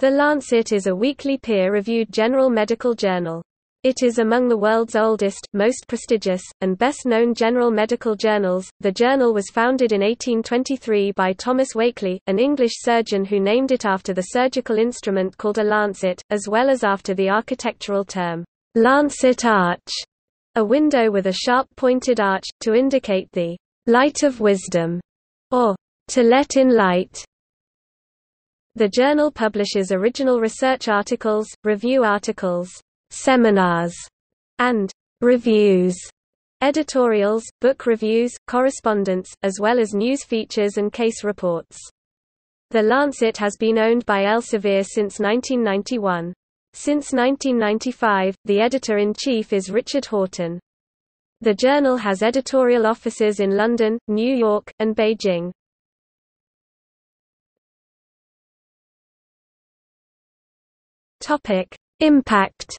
The Lancet is a weekly peer-reviewed general medical journal. It is among the world's oldest, most prestigious, and best-known general medical journals. The journal was founded in 1823 by Thomas Wakley, an English surgeon who named it after the surgical instrument called a lancet, as well as after the architectural term, lancet arch, a window with a sharp pointed arch, to indicate the light of wisdom, or to let in light. The journal publishes original research articles, review articles, seminars, and reviews, editorials, book reviews, correspondence, as well as news features and case reports. The Lancet has been owned by Elsevier since 1991. Since 1995, the editor-in-chief is Richard Horton. The journal has editorial offices in London, New York, and Beijing. Topic: Impact.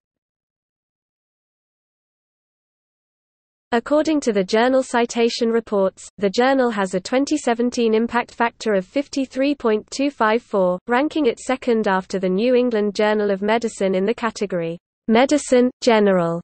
According to the Journal Citation Reports, the journal has a 2017 impact factor of 53.254, ranking it second after the New England Journal of Medicine in the category Medicine General.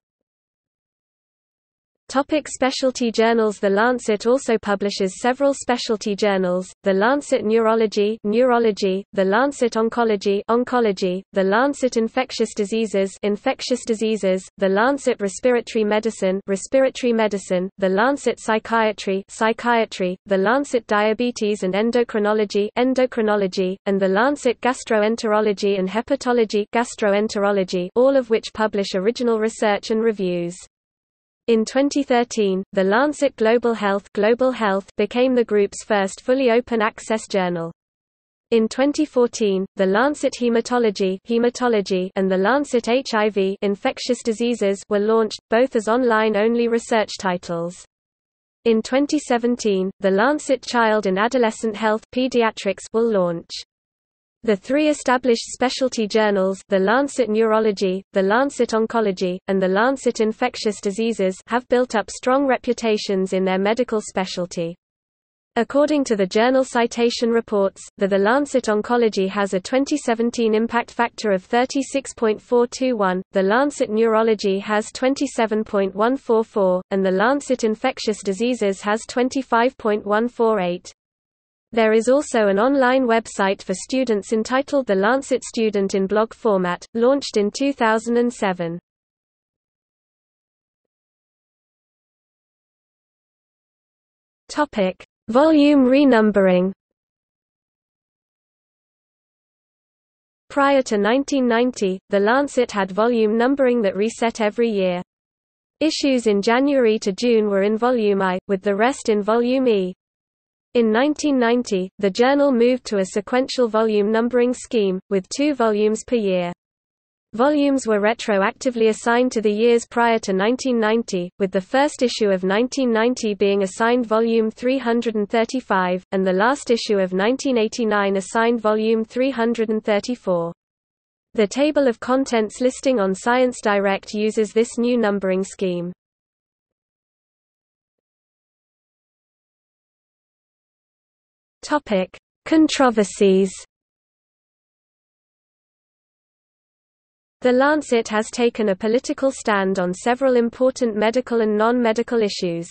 Topic specialty journals The Lancet also publishes several specialty journals, The Lancet Neurology Neurology, The Lancet Oncology Oncology, The Lancet Infectious Diseases Infectious Diseases, The Lancet Respiratory Medicine Respiratory Medicine, The Lancet Psychiatry Psychiatry, The Lancet Diabetes and Endocrinology Endocrinology, and The Lancet Gastroenterology and Hepatology Gastroenterology, all of which publish original research and reviews. In 2013, The Lancet Global Health, Global Health became the group's first fully open access journal. In 2014, The Lancet Hematology, Hematology and The Lancet HIV Infectious Diseases were launched, both as online-only research titles. In 2017, The Lancet Child and Adolescent Health Pediatrics will launch. The three established specialty journals The Lancet Neurology, The Lancet Oncology, and The Lancet Infectious Diseases have built up strong reputations in their medical specialty. According to the Journal Citation Reports, the The Lancet Oncology has a 2017 impact factor of 36.421, The Lancet Neurology has 27.144, and The Lancet Infectious Diseases has 25.148. There is also an online website for students entitled The Lancet Student in blog format, launched in 2007. Topic: Volume renumbering. Prior to 1990, The Lancet had volume numbering that reset every year. Issues in January to June were in Volume I, with the rest in Volume E. In 1990, the journal moved to a sequential volume numbering scheme, with two volumes per year. Volumes were retroactively assigned to the years prior to 1990, with the first issue of 1990 being assigned volume 335, and the last issue of 1989 assigned volume 334. The table of contents listing on Science Direct uses this new numbering scheme. Topic: Controversies. The Lancet has taken a political stand on several important medical and non-medical issues.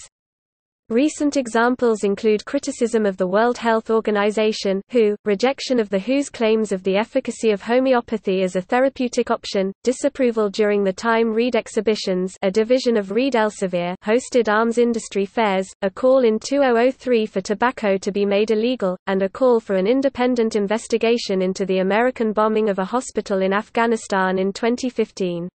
Recent examples include criticism of the World Health Organization WHO, rejection of the WHO's claims of the efficacy of homeopathy as a therapeutic option, disapproval during the Time Reed exhibitions a division of Reed Elsevier hosted arms industry fairs, a call in 2003 for tobacco to be made illegal, and a call for an independent investigation into the American bombing of a hospital in Afghanistan in 2015.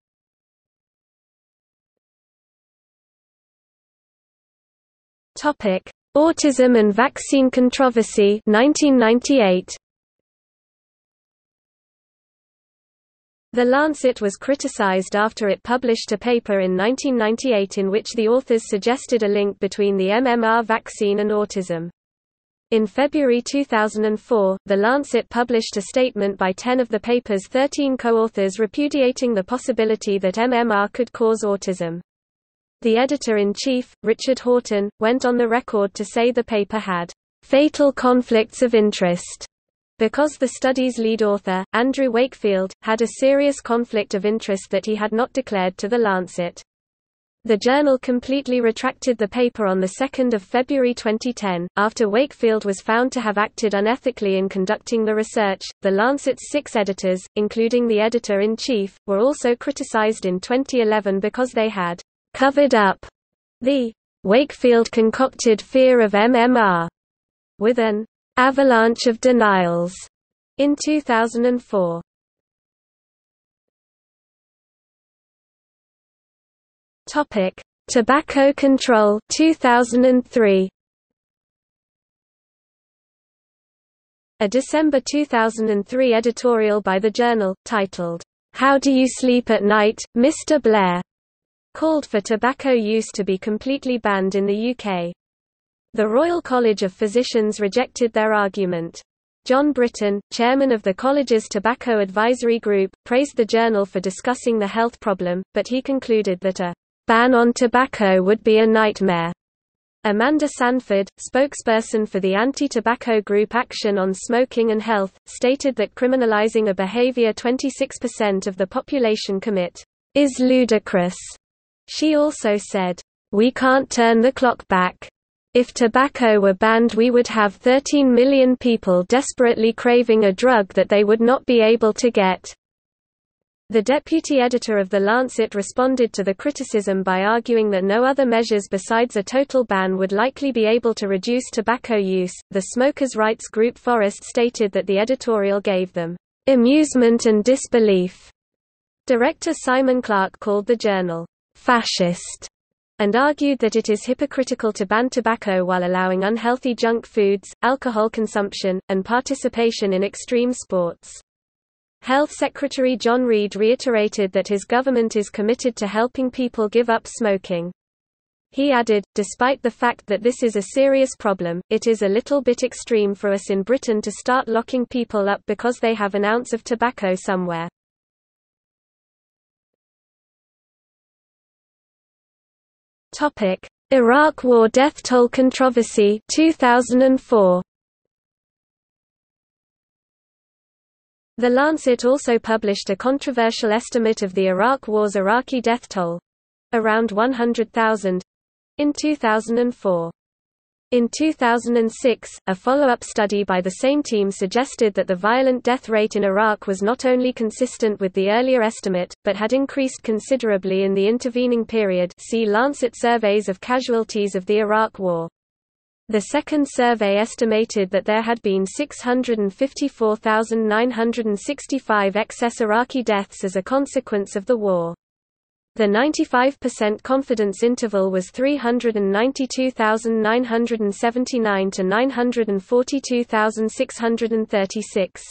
Topic: Autism and vaccine controversy 1998. The Lancet was criticized after it published a paper in 1998 in which the authors suggested a link between the MMR vaccine and autism. In February 2004, The Lancet published a statement by 10 of the paper's 13 co-authors repudiating the possibility that MMR could cause autism. The editor-in-chief, Richard Horton, went on the record to say the paper had fatal conflicts of interest Because the study's lead author, Andrew Wakefield, had a serious conflict of interest that he had not declared to The Lancet. The journal completely retracted the paper on 2 February 2010. After Wakefield was found to have acted unethically in conducting the research, The Lancet's six editors, including the editor in chief, were also criticized in 2011 because they had covered up the Wakefield concocted fear of MMR with an avalanche of denials in 2004. Topic: Tobacco Control 2003. A December 2003 editorial by the Journal, titled, How Do You Sleep at Night, Mr. Blair? Called for tobacco use to be completely banned in the UK. The Royal College of Physicians rejected their argument. John Britton, chairman of the college's Tobacco Advisory Group, praised the journal for discussing the health problem, but he concluded that a ban on tobacco would be a nightmare. Amanda Sandford, spokesperson for the anti-tobacco group Action on Smoking and Health, stated that criminalizing a behavior 26% of the population commit is ludicrous. She also said, We can't turn the clock back. If tobacco were banned we would have 13 million people desperately craving a drug that they would not be able to get. The deputy editor of The Lancet responded to the criticism by arguing that no other measures besides a total ban would likely be able to reduce tobacco use. The smokers' rights group Forest stated that the editorial gave them amusement and disbelief. Director Simon Clark called the journal fascist and argued that it is hypocritical to ban tobacco while allowing unhealthy junk foods, alcohol consumption, and participation in extreme sports. Health Secretary John Reid reiterated that his government is committed to helping people give up smoking. He added, despite the fact that this is a serious problem, it is a little bit extreme for us in Britain to start locking people up because they have an ounce of tobacco somewhere. Topic: Iraq War death toll controversy 2004. The Lancet also published a controversial estimate of the Iraq War's Iraqi death toll around 100,000 in 2004. In 2006, a follow-up study by the same team suggested that the violent death rate in Iraq was not only consistent with the earlier estimate, but had increased considerably in the intervening period see Lancet surveys of casualties of the Iraq War. The second survey estimated that there had been 654,965 excess Iraqi deaths as a consequence of the war. The 95% confidence interval was 392,979 to 942,636.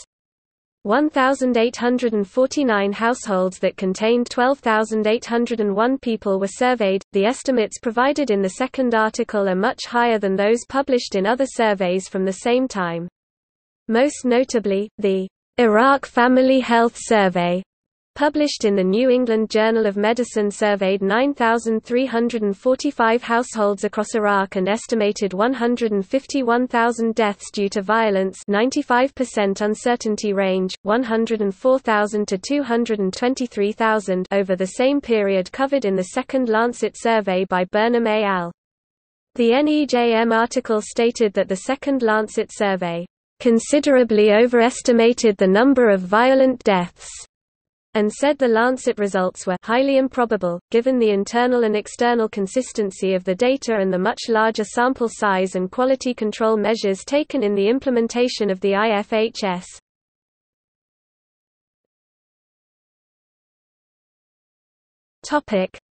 1,849 households that contained 12,801 people were surveyed. The estimates provided in the second article are much higher than those published in other surveys from the same time. Most notably, the Iraq Family Health Survey published in the New England Journal of Medicine surveyed 9,345 households across Iraq and estimated 151,000 deaths due to violence 95% uncertainty range, 104,000 to 223,000 over the same period covered in the second Lancet survey by Burnham et al. The NEJM article stated that the second Lancet survey considerably overestimated the number of violent deaths and said the Lancet results were highly improbable, given the internal and external consistency of the data and the much larger sample size and quality control measures taken in the implementation of the IFHS.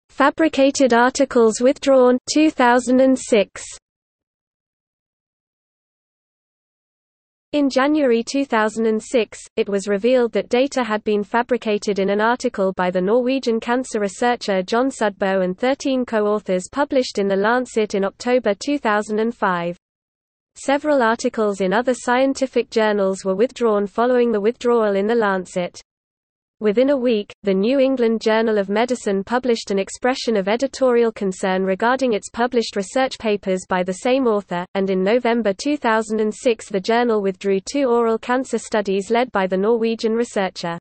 Fabricated articles withdrawn 2006. In January 2006, it was revealed that data had been fabricated in an article by the Norwegian cancer researcher Jon Sudbo and 13 co-authors published in The Lancet in October 2005. Several articles in other scientific journals were withdrawn following the withdrawal in The Lancet. Within a week, the New England Journal of Medicine published an expression of editorial concern regarding its published research papers by the same author, and in November 2006 the journal withdrew two oral cancer studies led by the Norwegian researcher.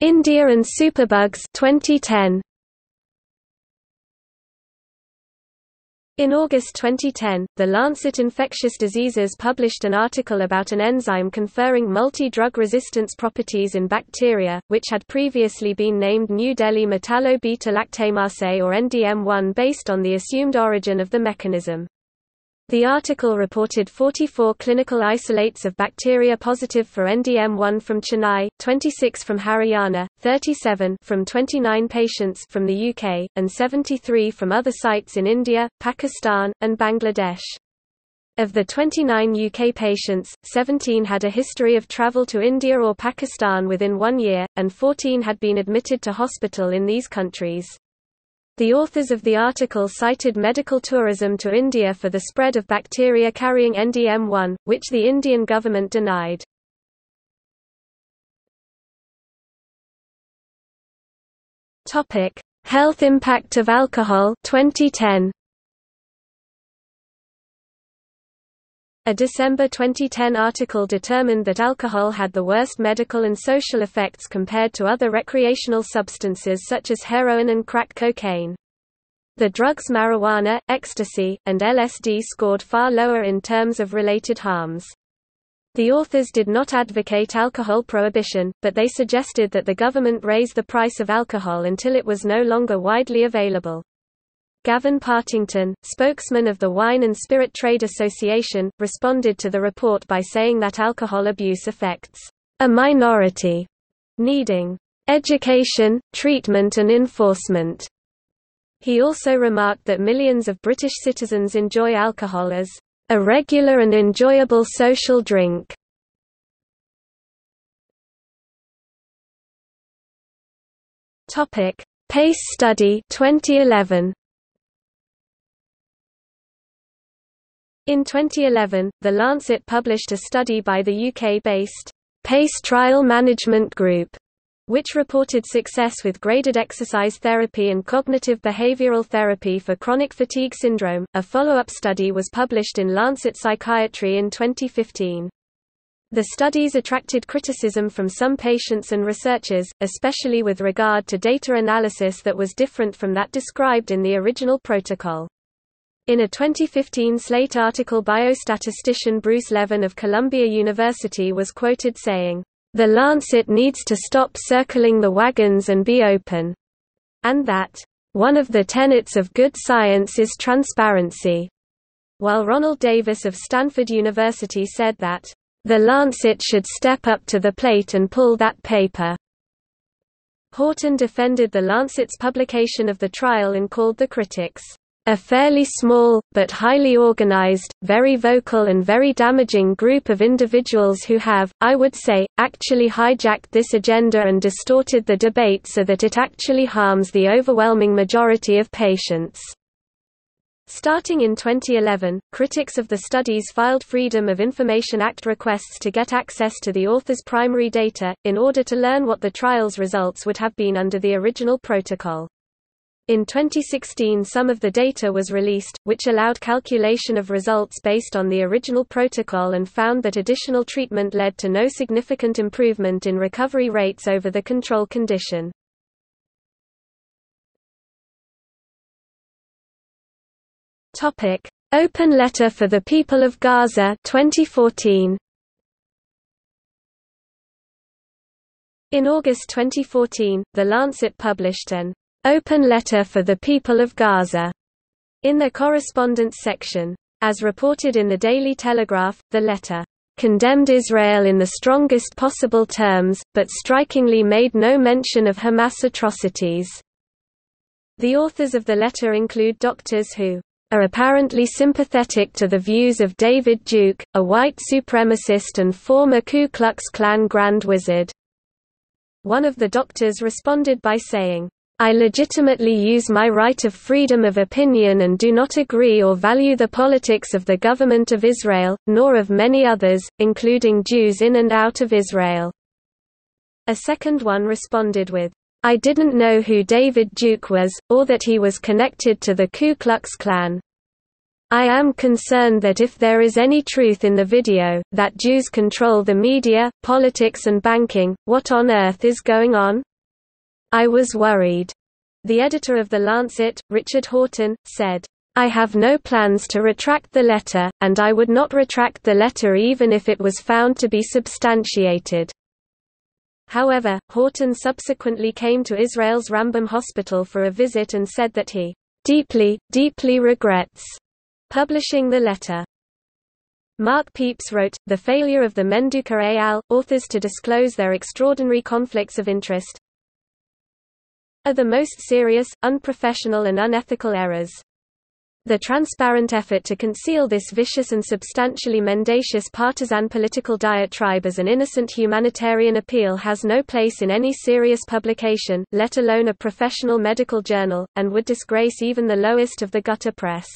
India and superbugs 2010. In August 2010, The Lancet Infectious Diseases published an article about an enzyme conferring multi-drug resistance properties in bacteria, which had previously been named New Delhi metallo-beta-lactamase or NDM1 based on the assumed origin of the mechanism. The article reported 44 clinical isolates of bacteria positive for NDM1 from Chennai, 26 from Haryana, 37 from 29 patients from the UK, and 73 from other sites in India, Pakistan, and Bangladesh. Of the 29 UK patients, 17 had a history of travel to India or Pakistan within one year, and 14 had been admitted to hospital in these countries. The authors of the article cited medical tourism to India for the spread of bacteria carrying NDM1, which the Indian government denied. Topic: Health impact of alcohol 2010. A December 2010 article determined that alcohol had the worst medical and social effects compared to other recreational substances such as heroin and crack cocaine. The drugs marijuana, ecstasy, and LSD scored far lower in terms of related harms. The authors did not advocate alcohol prohibition, but they suggested that the government raise the price of alcohol until it was no longer widely available. Gavin Partington, spokesman of the Wine and Spirit Trade Association, responded to the report by saying that alcohol abuse affects a minority, needing education, treatment and enforcement. He also remarked that millions of British citizens enjoy alcohol as a regular and enjoyable social drink. Topic: PACE study 2011. In 2011, The Lancet published a study by the UK-based PACE Trial Management Group, which reported success with graded exercise therapy and cognitive behavioral therapy for chronic fatigue syndrome. A follow-up study was published in Lancet Psychiatry in 2015. The studies attracted criticism from some patients and researchers, especially with regard to data analysis that was different from that described in the original protocol. In a 2015 Slate article biostatistician Bruce Levin of Columbia University was quoted saying, "...the Lancet needs to stop circling the wagons and be open," and that, "...one of the tenets of good science is transparency." While Ronald Davis of Stanford University said that, "...the Lancet should step up to the plate and pull that paper." Horton defended the Lancet's publication of the trial and called the critics a fairly small, but highly organized, very vocal and very damaging group of individuals who have, I would say, actually hijacked this agenda and distorted the debate so that it actually harms the overwhelming majority of patients. Starting in 2011, critics of the studies filed Freedom of Information Act requests to get access to the author's primary data, in order to learn what the trial's results would have been under the original protocol. In 2016 some of the data was released, which allowed calculation of results based on the original protocol and found that additional treatment led to no significant improvement in recovery rates over the control condition. Open Letter for the People of Gaza 2014. In August 2014, The Lancet published an Open Letter for the People of Gaza, in the correspondence section. As reported in the Daily Telegraph, the letter condemned Israel in the strongest possible terms, but strikingly made no mention of Hamas atrocities. The authors of the letter include doctors who are apparently sympathetic to the views of David Duke, a white supremacist and former Ku Klux Klan Grand Wizard. One of the doctors responded by saying, I legitimately use my right of freedom of opinion and do not agree or value the politics of the government of Israel, nor of many others, including Jews in and out of Israel." A second one responded with, I didn't know who David Duke was, or that he was connected to the Ku Klux Klan. I am concerned that if there is any truth in the video, that Jews control the media, politics and banking, what on earth is going on? I was worried. The editor of The Lancet, Richard Horton, said, I have no plans to retract the letter, and I would not retract the letter even if it was found to be substantiated. However, Horton subsequently came to Israel's Rambam Hospital for a visit and said that he deeply, deeply regrets publishing the letter. Mark Pepys wrote, The failure of the Manduca et al. authors to disclose their extraordinary conflicts of interest, are the most serious, unprofessional and unethical errors. The transparent effort to conceal this vicious and substantially mendacious partisan political diatribe as an innocent humanitarian appeal has no place in any serious publication, let alone a professional medical journal, and would disgrace even the lowest of the gutter press.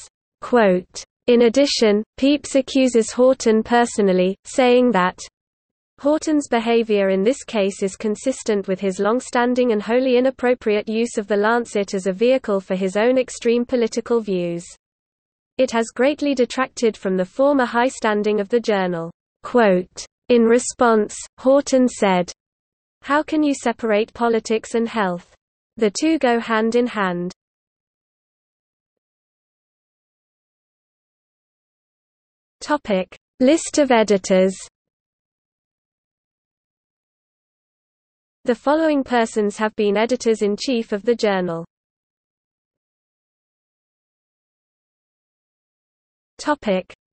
Quote, in addition, Pepys accuses Horton personally, saying that Horton's behavior in this case is consistent with his long-standing and wholly inappropriate use of the Lancet as a vehicle for his own extreme political views. It has greatly detracted from the former high standing of the journal. Quote, in response, Horton said, How can you separate politics and health? The two go hand in hand. Topic. List of editors The following persons have been editors-in-chief of the journal.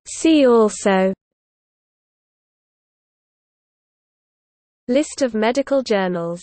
See also. List of medical journals